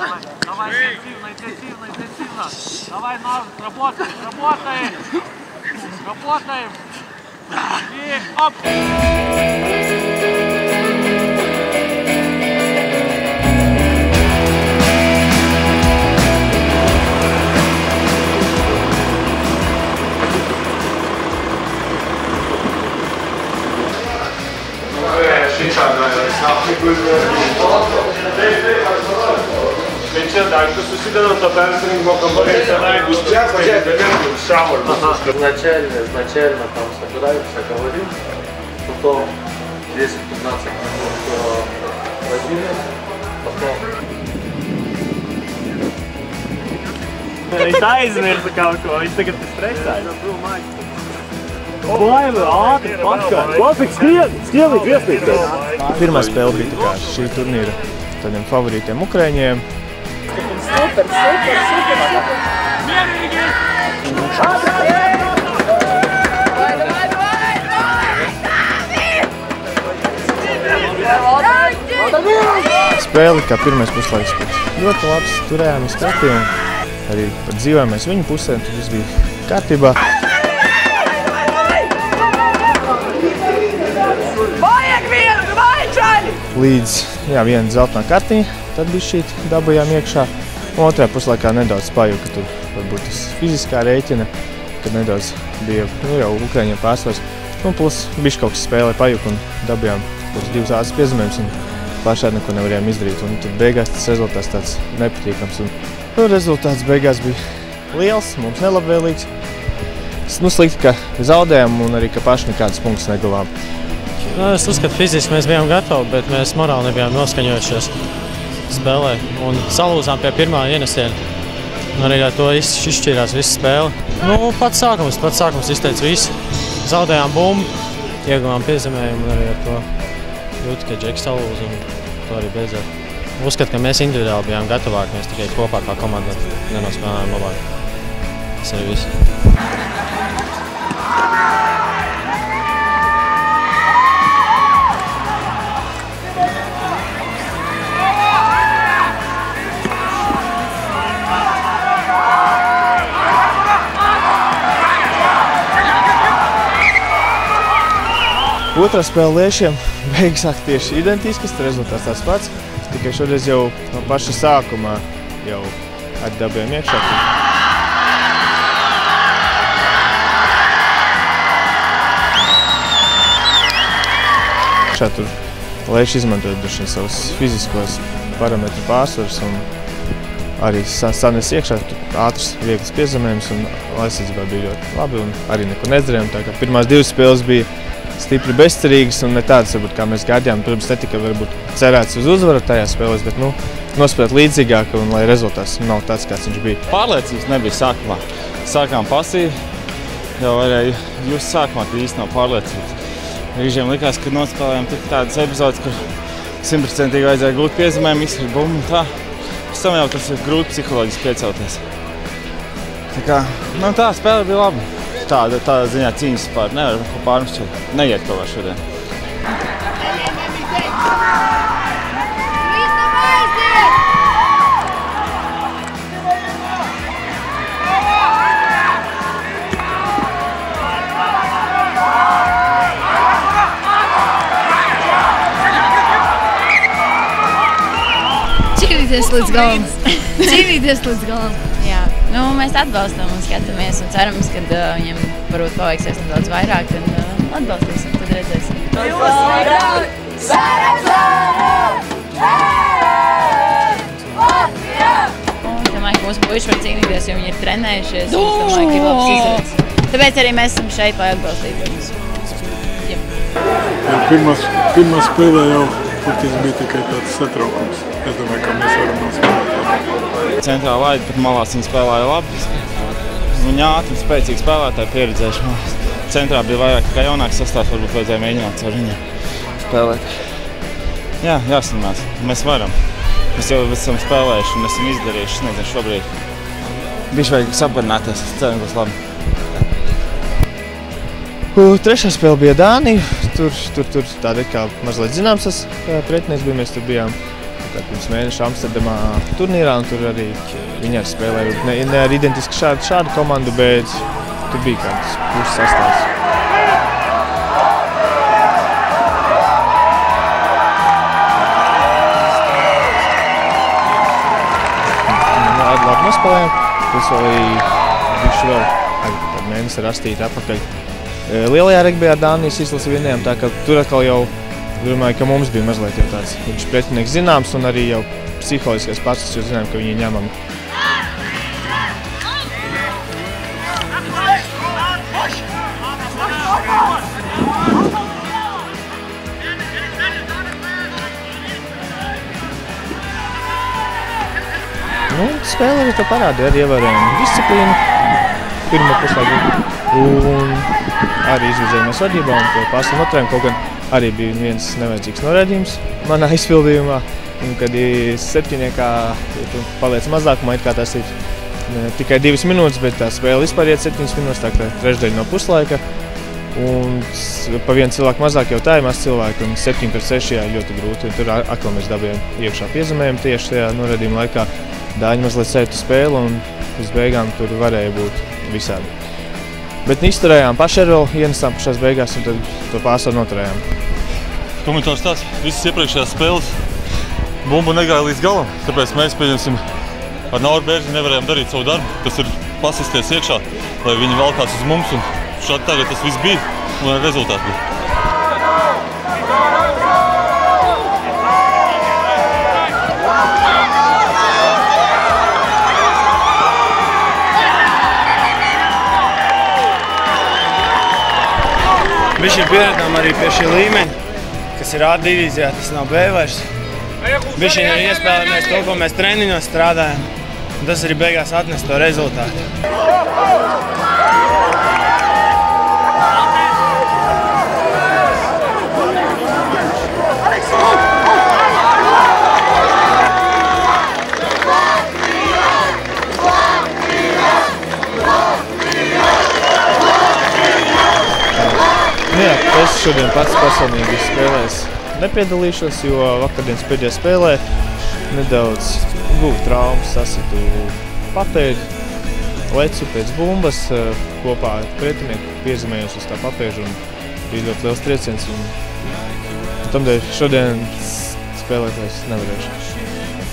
давай, давай, интенсивно, интенсивно, интенсивно. Давай, наш, работаем, работаем. Работаем. И оп. Сейчас, да, я снял прикольную. tāds, kas uzsidara to пенсингового компонента uz шаур. Изначально, изначально там собираемся, говорим, потом 10-15 минут э, возили, потом Viņš aizmirsa kaut ko, viņš tagad ir stresēts. Baila, ātri, pakaļ. Labi, skrien, skrien līdz viesnīcai. Pirmā spēle bija tā kā šī turnīra tādiem favorītiem Ukraiņiem. Super, super, super, super. Spēle kā pirmais puslaiks ļoti labs, turējāmies pretī un arī pat dzīvojāmies viņu pusē, tad viss bija kārtībā. Līdz jā, viena zeltainā kartiņa, tad bija šī dabūjām iekšā. Otrajā puslaikā nedaudz pajuka tur varbūt tas fiziskā rēķina, kad nedaudz bija nu, jau Ukraiņiem pārsvars. Un plus bišķi kaut kas spēlē pajuka un dabījām tos divus ātras piezīmējumus un pašā neko nevarējām izdarīt. Un tad beigās tas rezultāts tāds nepatīkams. Un, nu, rezultāts beigās bija liels, mums nelabvēlīgs. Nu, slikti, ka zaudējām un arī, ka paši nekādas punktus neguvām. Nu, es uzskatu, ka fiziski mēs bijām gatavi, bet mēs morāli nebijām noskaņojušies spēlē. Un salūzām pie pirmā ienesiena. Arī ar to iz- izšķīrās visa spēle. Nu, pats sākums, pats sākums izteica visu. Zaudējām bumbu, ieguvām piezemējumu arī ar to jūtu, ka Džeks salūza un to arī beidzot. Uzskatu, ka mēs individuāli bijām gatavāki, mēs tikai kopā kā komanda nenospēlējām labāk. Tas arī viss. Otrā spēle liešiem beigas tieši identiskas, rezultāts tāds pats. Tikai šoreiz jau no paša sākumā jau atdabījām iekšā. Šā tur lieši izmantojot vien savus fiziskos parametru pārsvarus un arī sa- sanes iekšā ātrs, viegls piezemējums un aizsardzībā bija ļoti labi un arī neko nedarījām. Tā kā pirmās divas spēles bija stipri bezcerīgas un ne tādas, varbūt, kā mēs gaidījām. Protams, netika varbūt cerēts uz uzvaru tajā spēlēs, bet nu, nospēlēt līdzīgāk un lai rezultāts nav tāds, kāds viņš bija. Pārliecības nebija sākumā. Sākām pasīvi, jau varēja jūs sākumā, ka īsti nav pārliecības. Brīžiem likās, ka nospēlējām tik tādas epizodes, kur simtprocentīgi vajadzēja gūt piezīmējumu, izsver bumbu un tā. Pēc tam jau tas ir grūti psiholoģiski piecelties. Tā kā, nu tā spēle bija laba. Tāda, tāda ziņā cīņas pār, nevar ko pārmešķēt. Neiet kaut kā šodien. Cīnīties līdz galam. Cīnīties līdz galam. Mēs atbalstam un skatāmies un cerams, ka uh, viņiem varbūt paveiksies nedaudz vairāk un uh, atbalstīsim, tad redzēsim. Jūs! Latvija! Un domāju, ka mūsu puiši var cīnīties, jo viņi ir trenējušies. un Es domāju, ka ir labs izredzes. Tāpēc arī mēs esam šeit, lai atbalstītu viņus. Pirmā, pirmā spēlē jau faktiski bija tikai tāds satraukums. Es domāju, ka mēs varam nospēlēt. Centrā laida, bet malās viņi spēlēja labi. Viņi ātri un spēcīgi spēlētāji pieredzējuši malās. Centrā bija vairāk kā jaunāks sastāvs, varbūt vajadzēja mēģināt ar viņiem spēlēt. Jā, jāsanās. Mēs varam. Mēs jau esam spēlējuši un esam izdarījuši. Es nezinu, šobrīd. Bišķi vajag sabarnāties. Es ceru, būs labi. Trešā spēle bija Dānija. Tur, tur, tur tāda kā mazliet zināms tas pretinieks bija. Mēs tur bijām tad pirms mēneša Amsterdamā turnīrā, un tur arī viņi arī spēlēja. Ne, ne ar identiski šādu, šādu komandu, bet tur bija kāds puses sastāvs. Labi, labi nospēlējām. Tas vēl viņš vēl mēnesi rastīti atpakaļ. Lielajā regbijā Dānijas izlasi vienējām, tā ka tur atkal jau domāju, ka mums bija mazliet jau tāds viņš pretinieks zināms un arī jau psiholoģiskais pats, jo zinām, ka viņi ņemami. Nu, spēle arī to parādīja, arī ievērojama disciplīna pirmā puslaika. Un arī izvirzījāmies vadībā un to pārstāvu noturējām, kaut gan arī bija viens nevajadzīgs norādījums manā izpildījumā. Un, kad ir septiņniekā, ja tu paliec mazākumā, it kā tas ir ne, tikai divas minūtes, bet tā spēle vispār iet septiņas minūtes, tā kā trešdaļa no puslaika. Un pa vienu cilvēku mazāk jau tā ir maz cilvēku, un 7 pret 6 jā, ļoti grūti. Tur atkal mēs dabījām iekšā piezemējumu tieši tajā norādījuma laikā. Dāņi mazliet sēta spēli, un uz beigām tur varēja būt visādi. Bet nu, izturējām paši ar vēl, ienesām pašās beigās, un tad to pārsvaru noturējām. Komentārs tāds, visas iepriekšējās spēles bumba negāja līdz galam, tāpēc mēs pieņemsim ar Nauru Bērzi nevarējām darīt savu darbu, tas ir pasisties iekšā, lai viņi valkās uz mums, un šādi tagad tas viss bija, un arī rezultāts bija. Viņš ir pieredzējis arī pie šī līmeņa, kas ir A divīzijā, tas nav B vairs. Viņš ir iespējams to, ko mēs treniņos strādājam. un Tas arī beigās atnes to rezultātu. Personīgi spēlēs nepiedalīšos, jo vakardienas pēdējā spēlē nedaudz guvu traumas, sasitu papēdi, lecu pēc bumbas, eh, kopā ar pretinieku piezemējos uz tā papēžu un bija ļoti liels trieciens. Un, tamdēļ šodien spēlētājs nevarēšu.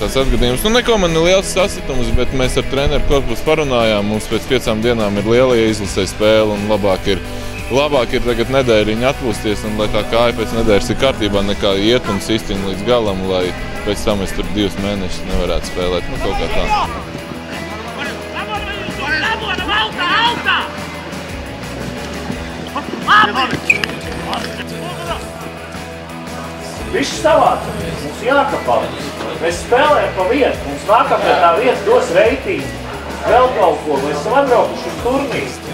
Tas atgadījums, nu neko man ir liels sasitums, bet mēs ar treneru korpusu parunājām. Mums pēc piecām dienām ir liela izlasē spēle un labāk ir, labāk ir tagad nedēļiņa atpūsties un lai tā kāja pēc nedēļas ir kārtībā nekā iet un sistina līdz galam, lai pēc tam es tur divus mēnešus nevarētu spēlēt. Nu, kaut kā tā. Viņš savācamies, mums jākapājas. Mēs spēlējam pa vietu, mums nākamajā tā vieta dos reitingu. Vēl kaut ko, mēs esam atbraukuši uz turnīru.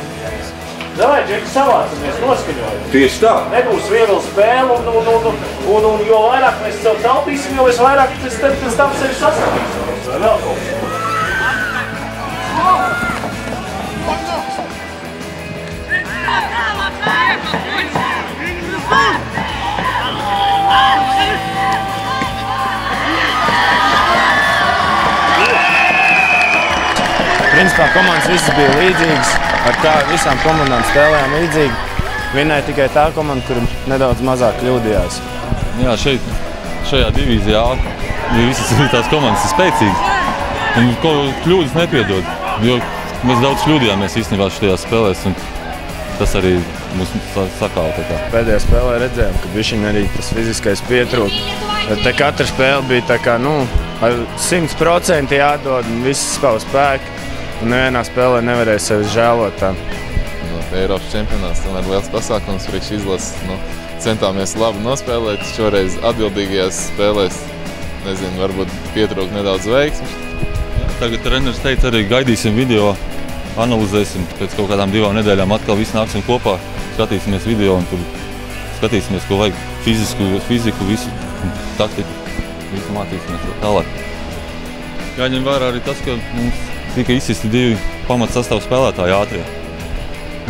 Davai, Džeki, savācamies, noskaņojam. Tieši tā. Nebūs viegla spēle, un, un, un, un, un, un jo vairāk mēs sev taupīsim, jo vairāk tam, pēc tam sevi. Vai vēl kaut ko? Principā komandas visas bija līdzīgas. Ar kā visām komandām spēlējām līdzīgi. Vienai tikai tā komanda, kur nedaudz mazāk kļūdījās. Jā, šeit, šajā divīzijā ir visas tās komandas ir spēcīgas. Un ko kļūdas nepiedod, jo mēs daudz kļūdījāmies īstenībā šajās spēlēs. un Tas arī mums sa- sakāva. tā kā. Pēdējā spēlē redzējām, ka viņam arī tas fiziskais pietrūka. Te katra spēle bija tā kā, nu, ar 100% jādod un viss savu spēku. Un nevienā spēlē nevarēja sevi žēlot. Tā. Nu, Eiropas čempionāts tomēr liels pasākums priekš izlases. Nu, centāmies labi nospēlēt. Šoreiz atbildīgajās spēlēs, nezinu, varbūt pietrūka nedaudz veiksmes. Tagad treneris teica, arī gaidīsim video, analizēsim pēc kaut kādām divām nedēļām. Atkal viss nāksim kopā, skatīsimies video un tur skatīsimies, ko vajag fizisku, fiziku, visu taktiku. Visu mācīsimies tālāk. Jāņem vērā arī tas, ka mums tika izsisti divi pamats sastāvu spēlētāji ātrie.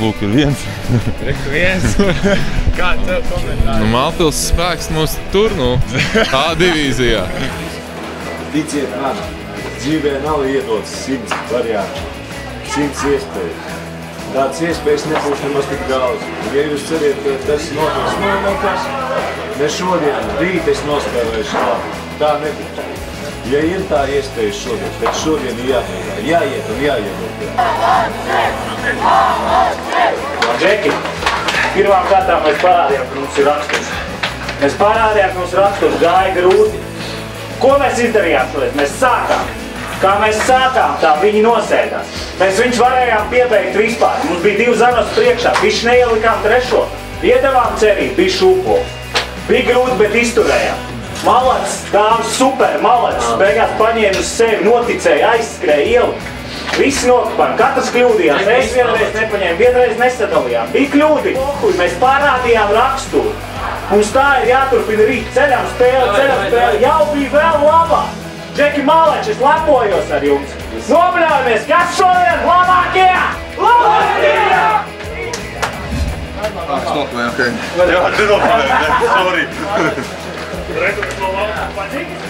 Lūk, ir viens. Reku viens. Kā tev komentāri? Nu, Malpils spēks mūs tur, nu, A divīzijā. Ticiet man, dzīvē nav iedots simts variantu, simts iespējas. Tādas iespējas nebūs nemaz tik daudz. Ja jūs ceriet, ka tas notiks, nu nekas. Ne šodien, rīt es nospēlēšu labi. Tā nebūs. Ja ir tā iespēja šodien, tad šodien ir jāmēģina, jāiet un jāiedod. Džeki, pirmām kārtām mēs parādījām, ka mums ir raksturs. Mēs parādījām, ka mums raksturs gāja grūti. Ko mēs izdarījām šodien? Mēs sākām. Kā mēs sākām, tā viņi nosēdās. Mēs viņus varējām piebeigt vispār. Mums bija divi zanos priekšā. Viņš neielikām trešo. Iedavām cerību, bija šūpols. Bija grūti, bet izturējām. Malacis, dāmas, super, malacis. Beigās paņēma uz sevi, noticēja, aizskrēja ielu. Visi nokopājām, katrs kļūdījās. Es vienreiz nepaņēmu, vienreiz nesadalījām. Bija kļūdi. Mēs parādījām raksturu. Mums tā ir jāturpina rīt. Ceļam spēli, ceļam spēli. Jau bija vēl labāk. Džeki Maleči, es lepojos ar jums. Nobļāvamies, kas šodien labākie! Labākie! Ah, es nokavēju, ok. Jā, es nokavēju, ne, sorry. Redzu, ka to labu patīk.